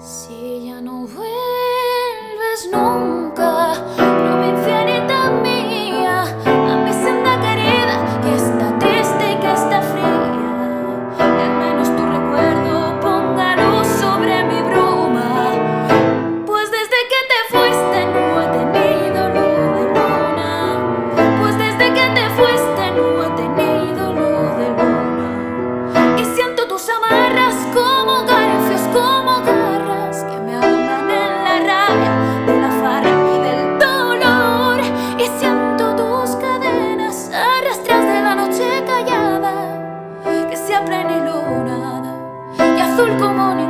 See azul como